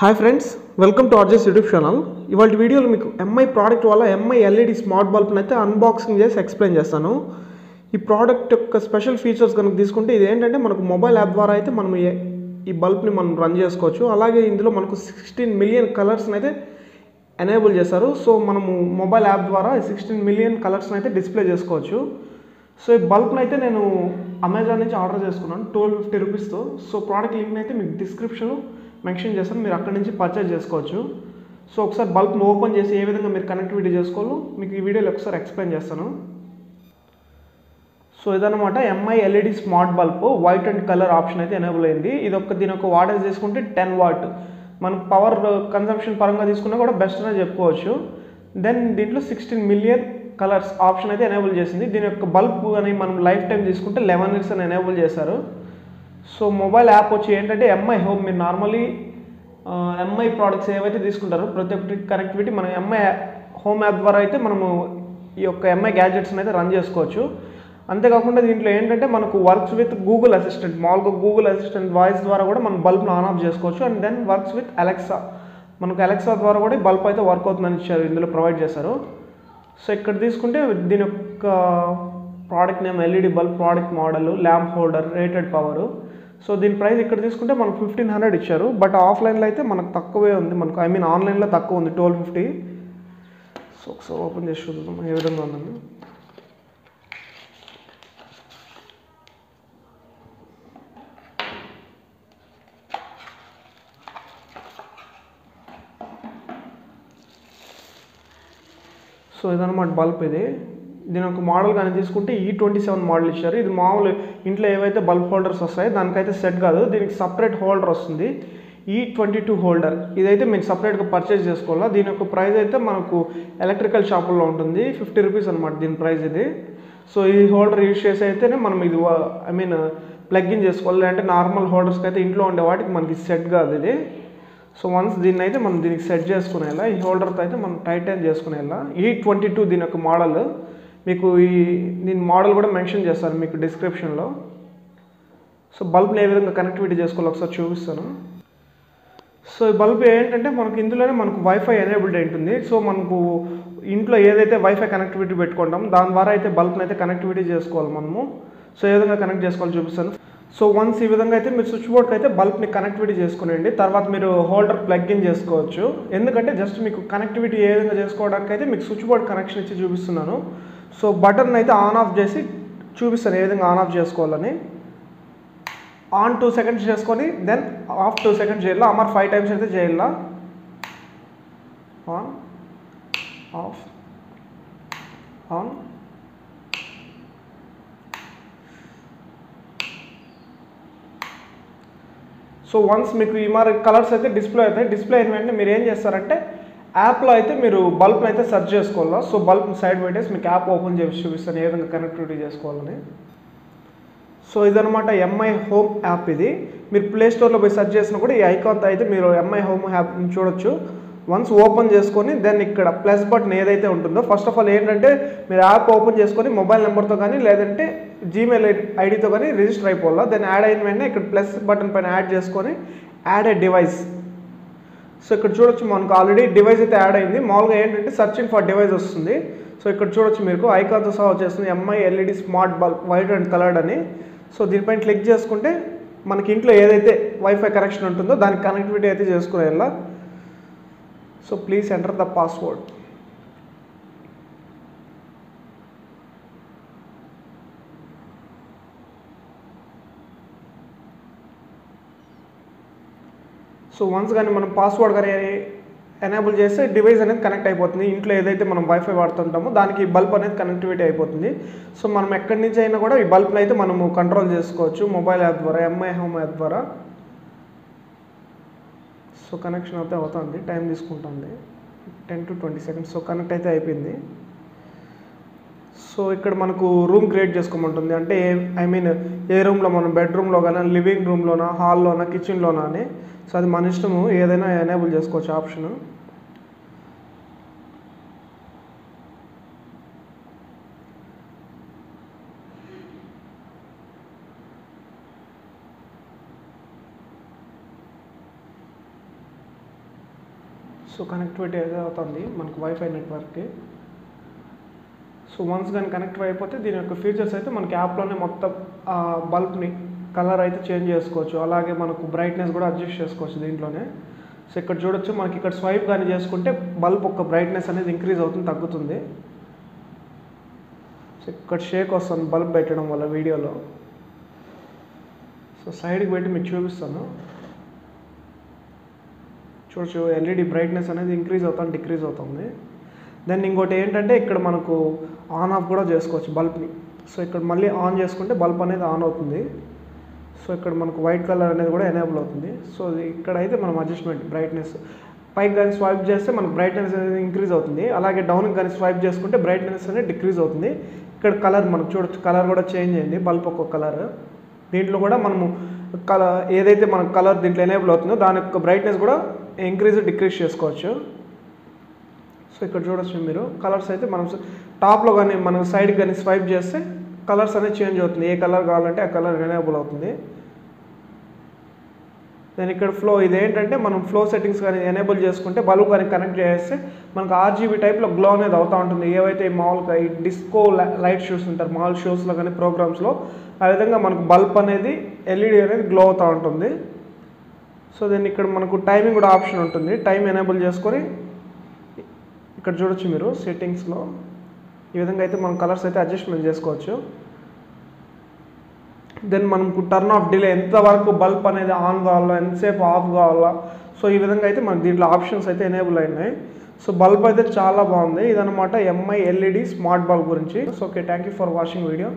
Hi friends welcome to RJS YouTube channel ఇవాళ వీడియోలో మీకు ఎంఐ ప్రోడక్ట్ వల్ల ఎంఐ ఎల్ఈడి స్మార్ట్ బల్బ్ని అయితే అన్బాక్సింగ్ చేసి ఎక్స్ప్లెయిన్ చేస్తాను. ఈ ప్రోడక్ట్ యొక్క స్పెషల్ ఫీచర్స్ కనుక తీసుకుంటే ఇది ఏంటంటే మనకు మొబైల్ యాప్ ద్వారా అయితే మనం ఈ బల్బ్ని మనం రన్ చేసుకోవచ్చు. అలాగే ఇందులో మనకు సిక్స్టీన్ మిలియన్ కలర్స్ని అయితే ఎనేబుల్ చేశారు. సో మనము మొబైల్ యాప్ ద్వారా సిక్స్టీన్ మిలియన్ కలర్స్ని అయితే డిస్ప్లే చేసుకోవచ్చు. సో ఈ బల్బ్ని అయితే నేను అమెజాన్ నుంచి ఆర్డర్ చేసుకున్నాను ట్వెల్వ్ ఫిఫ్టీ రూపీస్తో సో ప్రోడక్ట్ లింక్ అయితే మీకు డిస్క్రిప్షన్లో మెన్షన్ చేస్తాను. మీరు అక్కడ నుంచి పర్చేజ్ చేసుకోవచ్చు. సో ఒకసారి బల్బ్ని ఓపెన్ చేసి ఏ విధంగా మీరు కనెక్టివిటీ చేసుకోవాలో మీకు ఈ వీడియోలో ఒకసారి ఎక్స్ప్లెయిన్ చేస్తాను. సో ఇదనమాట MI LED smart bulb white and colour option అయితే ఎనేబుల్ అయింది. ఇది ఒక దీని ఒక వాటేజ్ తీసుకుంటే టెన్ వాట్ మనం పవర్ కన్సంప్షన్ పరంగా తీసుకున్నా కూడా బెస్ట్ అనే చెప్పుకోవచ్చు. దెన్ దీంట్లో సిక్స్టీన్ మిలియన్ కలర్స్ ఆప్షన్ అయితే ఎనేబుల్ చేసింది. దీని యొక్క బల్బ్ అని మనం లైఫ్ టైం తీసుకుంటే లెవెన్ ఇయర్స్ అని ఎనేబుల్ చేశారు. సో మొబైల్ యాప్ వచ్చి ఏంటంటే ఎంఐ హోమ్ మీరు నార్మలీ ఎంఐ ప్రోడక్ట్స్ ఏవైతే తీసుకుంటారో ప్రతి ఒక్కటి కనెక్టివిటీ మనం ఎంఐ హోమ్ యాప్ ద్వారా అయితే మనము ఈ యొక్క ఎంఐ గ్యాడ్జెట్స్ని అయితే రన్ చేసుకోవచ్చు. అంతేకాకుండా దీంట్లో ఏంటంటే మనకు వర్క్స్ విత్ గూగుల్ అసిస్టెంట్ మామూలుగా గూగుల్ అసిస్టెంట్ వాయిస్ ద్వారా కూడా మనం బల్బ్ను ఆన్ ఆఫ్ చేసుకోవచ్చు. And then works with Alexa మనకు అలెక్సా ద్వారా కూడా బల్బ్ అయితే వర్క్ అవుతుందని ఇచ్చారు ఇందులో ప్రొవైడ్ చేశారు. సో ఇక్కడ తీసుకుంటే దీని యొక్క product name LED bulb product model lamp holder rated power so దీని ప్రైస్ ఇక్కడ తీసుకుంటే మనకు ఫిఫ్టీన్ హండ్రెడ్ ఇచ్చారు. బట్ ఆఫ్లైన్లో అయితే మనకు తక్కువే ఉంది మనకు. ఐ మీన్ ఆన్లైన్లో తక్కువ ఉంది ట్వెల్వ్ ఫిఫ్టీ సో ఒకసారి ఓపెన్ చేసి చూద్దాం. ఏ విధంగా ఉందని సో ఇదన్నమాట బల్బ్ ఇది. దీని ఒక మోడల్ కానీ తీసుకుంటే ఈ ట్వంటీ సెవెన్ మోడల్ ఇచ్చారు. ఇది మామూలు ఇంట్లో ఏవైతే బల్బ్ హోల్డర్స్ వస్తాయో దానికైతే సెట్ కాదు. దీనికి సపరేట్ హోల్డర్ వస్తుంది. ఈ ట్వంటీ టూ హోల్డర్ ఇదైతే మీరు సపరేట్గా పర్చేస్ చేసుకోవాలా? దీని యొక్క ప్రైస్ అయితే మనకు ఎలక్ట్రికల్ షాపుల్లో ఉంటుంది. ఫిఫ్టీ రూపీస్ అనమాట దీని ప్రైస్ ఇది. సో ఈ హోల్డర్ యూజ్ చేసి అయితేనే మనం ఇది ఐ మీన్ ప్లగ్ ఇన్ చేసుకోవాలి. అంటే నార్మల్ హోల్డర్స్కి అయితే ఇంట్లో ఉండే వాటికి మనకి సెట్ కాదు ఇది. సో వన్స్ దీన్ని అయితే మనం దీనికి సెట్ చేసుకునేలా ఈ హోల్డర్తో అయితే మనం టైటైన్ చేసుకునేలా ఈ ట్వంటీ టూ దీని యొక్క మోడల్ మీకు ఈ దీని మోడల్ కూడా మెన్షన్ చేస్తాను మీకు డిస్క్రిప్షన్లో సో బల్బ్ని ఏ విధంగా కనెక్టివిటీ చేసుకోవాలో ఒకసారి చూపిస్తాను. సో ఈ బల్బ్ ఏంటంటే మనకు ఇందులోనే మనకు వైఫై ఎనేబుల్డ్ ఉంటుంది. సో మనకు ఇంట్లో ఏదైతే వైఫై కనెక్టివిటీ పెట్టుకుంటాం దాని ద్వారా అయితే బల్బ్ని అయితే కనెక్టివిటీ చేసుకోవాలి మనము. సో ఏ విధంగా కనెక్ట్ చేసుకోవాలి చూపిస్తాను. సో వన్స్ ఈ విధంగా అయితే మీరు స్విచ్ బోర్డ్కి అయితే బల్బ్ని కనెక్టివిటీ చేసుకునేయండి తర్వాత మీరు హోల్డర్ ప్లగ్ ఇన్ చేసుకోవచ్చు. ఎందుకంటే జస్ట్ మీకు కనెక్టివిటీ ఏ విధంగా చేసుకోవడానికి అయితే మీకు స్విచ్ బోర్డ్ కనెక్షన్ ఇచ్చి చూపిస్తున్నాను. సో బటన్ అయితే ఆన్ ఆఫ్ చేసి చూపిస్తాను ఏ విధంగా ఆన్ ఆఫ్ చేసుకోవాలని. ఆన్ టూ సెకండ్స్ చేసుకొని దెన్ ఆఫ్ టూ సెకండ్స్ చేయాలా? అమర్ ఫైవ్ టైమ్స్ అయితే చేయాలా? On off on. So once మీకు ఈ మరి కలర్స్ అయితే డిస్ప్లే అవుతాయి. డిస్ప్లే అయిన వెంటనే మీరు ఏం చేస్తారంటే యాప్లో అయితే మీరు బల్బ్ని అయితే సెర్చ్ చేసుకోవాలా? సో బల్బ్ సైడ్ పెట్టేసి మీకు యాప్ ఓపెన్ చేసి చూపిస్తాను ఏ విధంగా కనెక్టివిటీ చేసుకోవాలని. సో ఇదనమాట ఎంఐ హోమ్ యాప్ ఇది. మీరు ప్లే స్టోర్లో పోయి సెర్చ్ చేసినా కూడా ఈ ఐకాన్తో అయితే మీరు ఎంఐ హోమ్ యాప్ చూడొచ్చు. వన్స్ ఓపెన్ చేసుకొని దెన్ ఇక్కడ ప్లస్ బటన్ ఏదైతే ఉంటుందో ఫస్ట్ ఆఫ్ ఆల్ ఏంటంటే మీరు యాప్ ఓపెన్ చేసుకొని మొబైల్ నెంబర్తో కానీ లేదంటే జీమెయిల్ ఐడితో కానీ రిజిస్టర్ అయిపోవాలా? దెన్ యాడ్ అయిన వెంటనే ఇక్కడ ప్లస్ బటన్ పైన యాడ్ చేసుకొని యాడ్ ఏ డివైస్. సో ఇక్కడ చూడొచ్చు మనకు ఆల్రెడీ డివైస్ అయితే యాడ్ అయింది. మామూలుగా ఏంటంటే సర్చింగ్ ఫర్ డివైస్ వస్తుంది. సో ఇక్కడ చూడొచ్చు మీకు ఐకాన్తో సహా వచ్చేస్తుంది MI LED smart bulb white and coloured అని. సో దీనిపైన క్లిక్ చేసుకుంటే మనకి ఇంట్లో ఏదైతే వైఫై కనెక్షన్ ఉంటుందో దానికి కనెక్టివిటీ అయితే చేసుకునే so please enter the password so once కానీ మనం పాస్వర్డ్ కానీ ఎనేబుల్ చేస్తే డివైస్ అనేది కనెక్ట్ అయిపోతుంది. ఇంట్లో ఏదైతే మనం వైఫై వాడుతుంటామో దానికి బల్బ్ అనేది కనెక్టివిటీ అయిపోతుంది. సో మనం ఎక్కడి నుంచి అయినా కూడా ఈ బల్బ్ని అయితే మనము కంట్రోల్ చేసుకోవచ్చు. మొబైల్ యాప్ ద్వారా ఎంఐ హోమ్ యాప్ ద్వారా. సో కనెక్షన్ అయితే అవుతుంది. టైం తీసుకుంటుంది. Ten to twenty seconds so connect అయితే అయిపోయింది. సో ఇక్కడ మనకు రూమ్ క్రియేట్ చేసుకోమంటుంది. అంటే ఐ మీన్ ఏ రూమ్లో మనం బెడ్రూమ్లో కానీ లివింగ్ రూమ్లోనా హాల్లోనా కిచెన్లోనా అని. సో అది మన ఇష్టము. ఏదైనా ఎనేబుల్ చేసుకోవచ్చు ఆప్షన్. సో కనెక్టివిటీ అయితే అవుతుంది మనకు వైఫై నెట్వర్క్కి సో వన్స్ కానీ కనెక్ట్ అయిపోతే దీని యొక్క ఫీచర్స్ అయితే మనకి యాప్లోనే మొత్తం ఆ బల్బ్ని కలర్ అయితే చేంజ్ చేసుకోవచ్చు. అలాగే మనకు బ్రైట్నెస్ కూడా అడ్జస్ట్ చేసుకోవచ్చు దీంట్లోనే. సో ఇక్కడ చూడొచ్చు మనకి ఇక్కడ స్వైప్ కానీ చేసుకుంటే బల్బ్ ఒక బ్రైట్నెస్ అనేది ఇంక్రీజ్ అవుతుంది తగ్గుతుంది. సో ఇక్కడ షేక్ వస్తుంది బల్బ్ పెట్టడం వల్ల వీడియోలో. సో సైడ్కి పెట్టి మీకు చూపిస్తాను. చూడొచ్చు ఎల్ఈడి బ్రైట్నెస్ అనేది ఇంక్రీజ్ అవుతుంది డిక్రీజ్ అవుతుంది. దెన్ ఇంకోటి ఏంటంటే ఇక్కడ మనకు ఆన్ ఆఫ్ కూడా చేసుకోవచ్చు బల్బ్ని సో ఇక్కడ మళ్ళీ ఆన్ చేసుకుంటే బల్బ్ అనేది ఆన్ అవుతుంది. సో ఇక్కడ మనకు వైట్ కలర్ అనేది కూడా ఎనేబుల్ అవుతుంది. సో ఇక్కడైతే మనం అడ్జస్ట్మెంట్ బ్రైట్నెస్ పైకి కానీ స్వైప్ చేస్తే మనకు బ్రైట్నెస్ అనేది ఇంక్రీజ్ అవుతుంది. అలాగే డౌన్కి కానీ స్వైప్ చేసుకుంటే బ్రైట్నెస్ అనేది డిక్రీజ్ అవుతుంది. ఇక్కడ కలర్ మనం చూడొచ్చు కలర్ కూడా చేంజ్ అయింది బల్బ్ ఒక్కొక్క కలర్ దీంట్లో కూడా మనము కలర్ ఏదైతే మనకు కలర్ దీంట్లో ఎనేబుల్ అవుతుందో దాని యొక్క బ్రైట్నెస్ కూడా ఇంక్రీజ్ డిక్రీజ్ చేసుకోవచ్చు. సో ఇక్కడ చూడొచ్చు మీరు. కలర్స్ అయితే మనం టాప్లో కానీ మనం సైడ్ కానీ స్వైప్ చేస్తే కలర్స్ అనేది చేంజ్ అవుతుంది. ఏ కలర్ కావాలంటే ఆ కలర్ ఎనేబుల్ అవుతుంది. దెన్ ఇక్కడ ఫ్లో ఇది ఏంటంటే మనం ఫ్లో సెట్టింగ్స్ కానీ ఎనేబుల్ చేసుకుంటే బల్బ్ కానీ కనెక్ట్ చేస్తే మనకు ఆర్జీబీ టైప్లో గ్లో అనేది అవుతూ ఉంటుంది. ఏవైతే మామూలుగా ఈ డిస్కో లైట్ షోస్ ఉంటారు మాల్ షోస్లో కానీ ప్రోగ్రామ్స్లో ఆ విధంగా మనకు బల్బ్ అనేది ఎల్ఈడి అనేది గ్లో అవుతూ ఉంటుంది. సో దీన్ని ఇక్కడ మనకు టైమింగ్ కూడా ఆప్షన్ ఉంటుంది. టైం ఎనేబుల్ చేసుకొని ఇక్కడ చూడొచ్చు మీరు సెట్టింగ్స్లో ఈ విధంగా అయితే మనం కలర్స్ అయితే అడ్జస్ట్మెంట్ చేసుకోవచ్చు. దెన్ మనకు టర్న్ ఆఫ్ డిలే ఎంతవరకు బల్బ్ అనేది ఆన్ కావాలా ఎంతసేపు ఆఫ్ కావాలా? సో ఈ విధంగా అయితే మనకు దీంట్లో ఆప్షన్స్ అయితే ఎనేబుల్ అయినాయి. సో బల్బ్ అయితే చాలా బాగుంది. ఇదనమాట ఎంఐ ఎల్ఈడి స్మార్ట్ బల్బ్ గురించి. So okay thank you for watching video